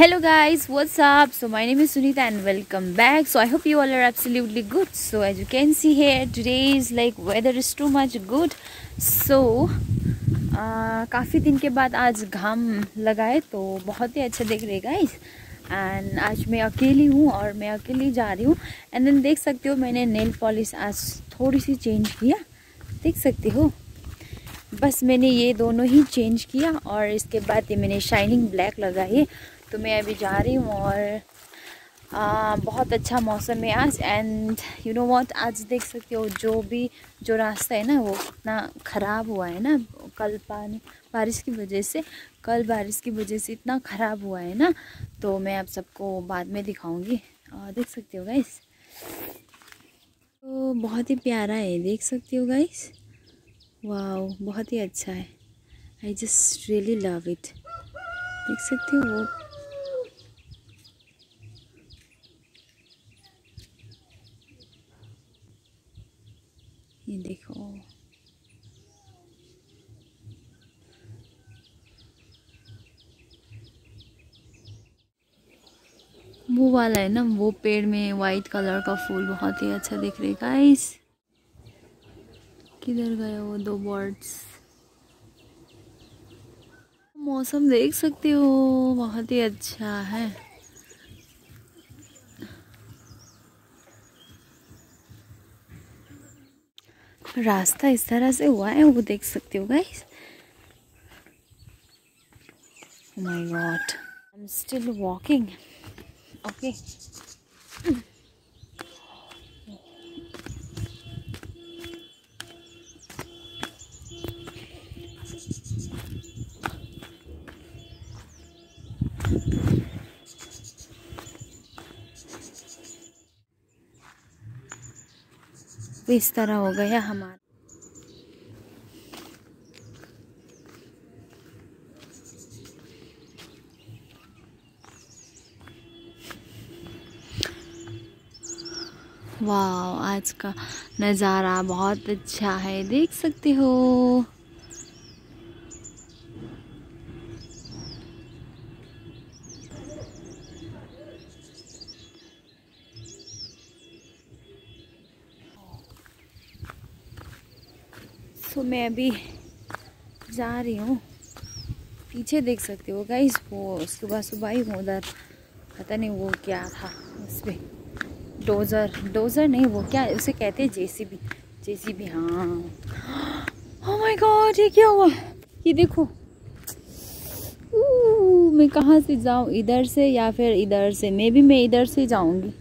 Hello guys what's up so my name is Sunita and welcome back so I hope you all are absolutely good so as you can see here today is like weather is too much good so काफ़ी दिन के बाद आज घाम लगाए तो बहुत ही अच्छा देख रहे गाइस एंड आज मैं अकेली हूँ और मैं अकेली जा रही हूँ. एंड देन देख सकते हो, मैंने नेल पॉलिश आज थोड़ी सी चेंज किया. देख सकते हो? बस मैंने ये दोनों ही चेंज किया और इसके बाद ये मैंने शाइनिंग ब्लैक लगाई तो मैं अभी जा रही हूँ और आ, बहुत अच्छा मौसम है आज एंड यू नो वॉट आज देख सकते हो जो भी जो रास्ता है ना वो इतना ख़राब हुआ है ना कल पानी बारिश की वजह से कल बारिश की वजह से इतना ख़राब हुआ है ना तो मैं आप सबको बाद में दिखाऊँगी। देख सकते हो गाइस तो बहुत ही प्यारा है देख सकते हो गाइस वाह बहुत ही अच्छा है। I just really love it देख सकते हो वो ये देखो। वो वाला है ना, वो पेड़ में वाइट कलर का फूल बहुत ही अच्छा दिख रहा गाइस किधर गया वो दो बर्ड्स मौसम देख सकते हो, बहुत ही अच्छा है। रास्ता इस तरह से हुआ है, वो देख सकते हो guys my god I am still walking okay इस तरह हो गया हमारा। वाह, आज का नज़ारा बहुत अच्छा है, देख सकते हो। सो मैं अभी जा रही हूँ। पीछे देख सकते हो गाइस वो सुबह सुबह ही हूँ उधर पता नहीं वो क्या था उस पर डोज़र डोज़र नहीं, वो क्या उसे कहते हैं जेसीबी जेसीबी हाँ। ओह माय गॉड ये क्या हुआ? ये देखो। मैं कहाँ से जाऊँ? इधर से या फिर इधर से? मे भी मैं इधर से जाऊँगी।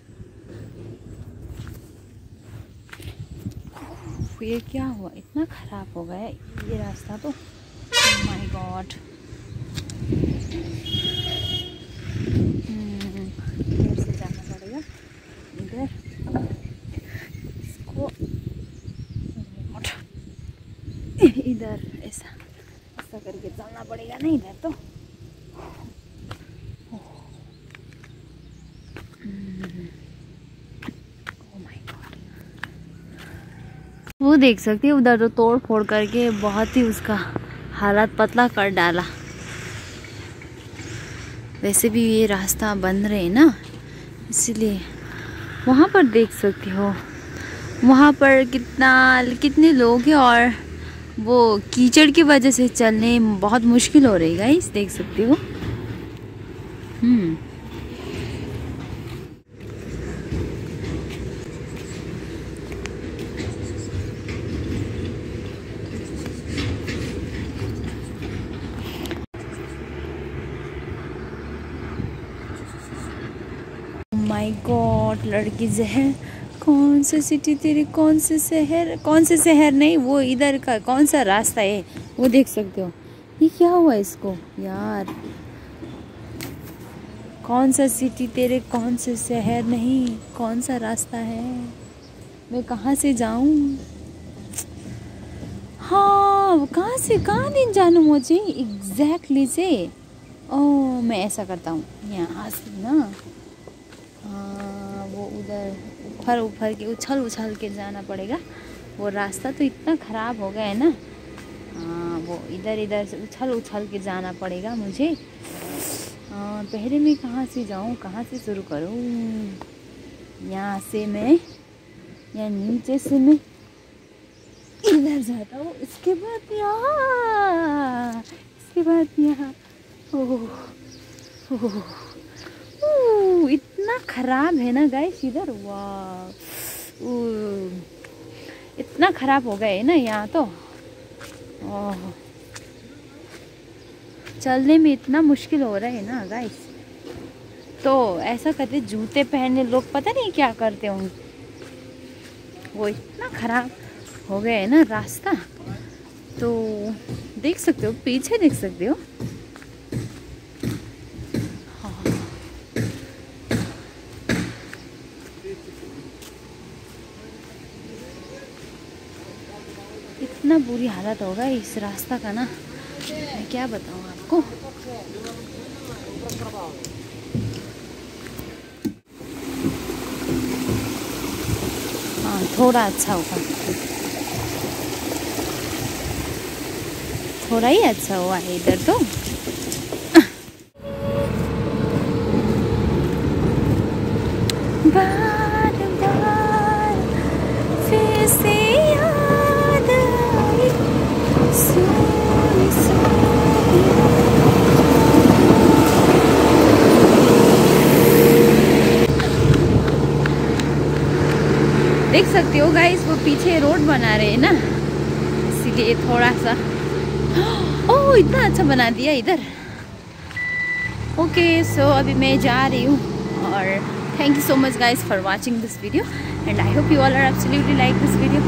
ये क्या हुआ? इतना ख़राब हो गया ये रास्ता तो। माय oh गॉड इधर से जाना पड़ेगा। इधर। इधर, ऐसा। ऐसा करके चलना पड़ेगा ना इधर तो। वो देख सकते हैं, उधर तो तोड़ फोड़ करके बहुत ही उसका हालात पतला कर डाला। वैसे भी ये रास्ता बंद रहे ना, इसलिए वहाँ पर देख सकते हो। वहाँ पर कितना, कितने लोग हैं और वो कीचड़ की वजह से चलने बहुत मुश्किल हो रही है इस देख सकते हो। हम्म। माय गॉड लड़की जहर। कौन सा सिटी तेरी, कौन से शहर? कौन से शहर नहीं, वो इधर का, कौन सा रास्ता है? वो देख सकते हो। ये क्या हुआ इसको? यार। कौन सा सिटी तेरे, कौन से शहर नहीं, कौन सा रास्ता है? मैं कहाँ से जाऊँ? हाँ कहाँ से, कहाँ दिन जानू मुझे? एग्जैक्टली से। ओह, मैं ऐसा करता हूँ। यहाँ से ना। हाँ वो उधर ऊपर ऊपर के, उछल उछल के जाना पड़ेगा। वो रास्ता तो इतना ख़राब हो गया है ना। हाँ वो इधर इधर से उछल उछल के जाना पड़ेगा मुझे। हाँ पहले मैं कहाँ से जाऊँ? कहाँ से शुरू करूँ? यहाँ से मैं या नीचे से मैं इधर जाता हूँ। इसके बाद यहाँ, इसके बाद यहाँ। ओह इतना ख़राब है ना गाइस इधर? वाह। इतना ख़राब हो है ना यहाँ तो। ओह। चलने में इतना मुश्किल हो रहा है ना गाइस तो ऐसा करते, जूते पहनने, लोग पता नहीं क्या करते होंगे वो इतना ख़राब हो गया है ना रास्ता। तो देख सकते हो, पीछे देख सकते हाँ। इतना बुरी हालत होगा इस रास्ता का ना। मैं क्या बताऊँ आपको? हाँ थोड़ा अच्छा होगा। थोड़ा ही अच्छा हुआ है इधर तो। बार देख सकते हो गाइस वो पीछे रोड बना रहे हैं ना। इसीलिए थोड़ा सा। ओह, इतना अच्छा बना दिया इधर। ओके सो अभी मैं जा रही हूँ। और thank you so much guys for watching this video and I hope you all are absolutely like this video